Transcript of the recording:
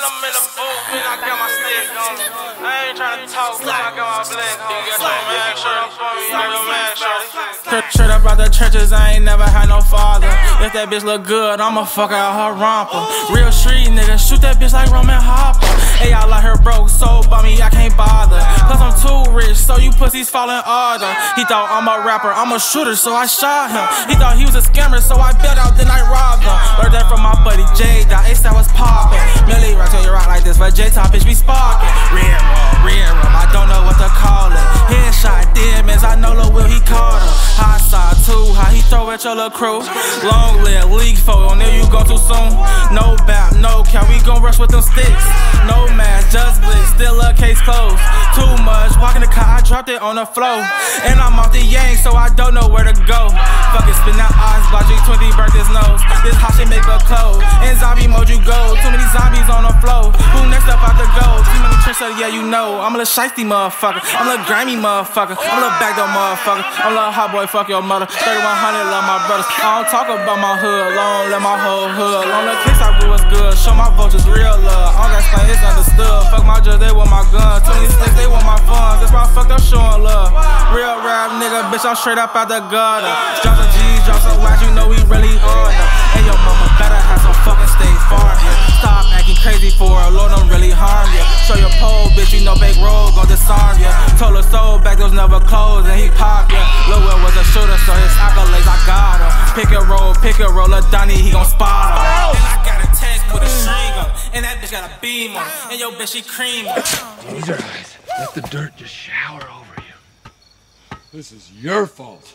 When I got my stick on. I ain't tryna talk, I got my black on. You got your man shirt for me, got your man shirt Straight up out the trenches, I ain't never had no father. If that bitch look good, I'ma fuck out her romper. Real street nigga, shoot that bitch like Roman Hopper. Hey, y'all out here broke, so me, I can't bother. Cause I'm too rich, so you pussies fall in order. He thought I'm a rapper, I'm a shooter, so I shot him. He thought he was a scammer, so I bailed out, then I robbed him. My buddy J. Dot, A-Star was popping. Millie rock till you rock like this, but J-Top bitch be sparking. Real rum, real rum, I don't know what to call it. Headshot, demons, I know Lil Will, he caught him. High side too, how he throw at your little crew. Long live, league photo, there you go too soon. No bap, no cap, we gon' rush with them sticks. No mask, just blitz, still a case closed. Too much, walking the car, I dropped it on the floor. And I'm off the yang, so I don't know where to go. Fuckin' spin that block G20, burnt his nose. This hot shit make a close. In zombie mode, you go. Too many zombies on the floor. Who next up out the go? Too many tricks, yeah, you know. I'm a little shiesty motherfucker. I'm a little grimy motherfucker. I'm a little backdoor motherfucker. I'm a little hot boy, fuck your mother. 3100, love my brothers. I don't talk about my hood, long let my whole hood. Long the kicks I grew was good. Show my vultures real love. All that explain, it's understood. Fuck my judge, they want my gun. Too many snakes, they want my funds. That's why I fucked up showing love. Real rap nigga, bitch, I'm straight up out the gutter. Wax, you know we really on it. And your mama better have some fucking stay far. Stop acting crazy for her, Lord don't really harm you. Show your pole, bitch, you know big roll gon' disarm you. Told her soul back, those never closed, and he popped ya. Lil Will was a shooter, so his accolades I got him. Pick and roll, pick and roll, a Donnie, he gon' spot him. And I got a tank with a string and that bitch got a beam on, and your bitch she cream on. Close your eyes. Let the dirt just shower over you. This is your fault.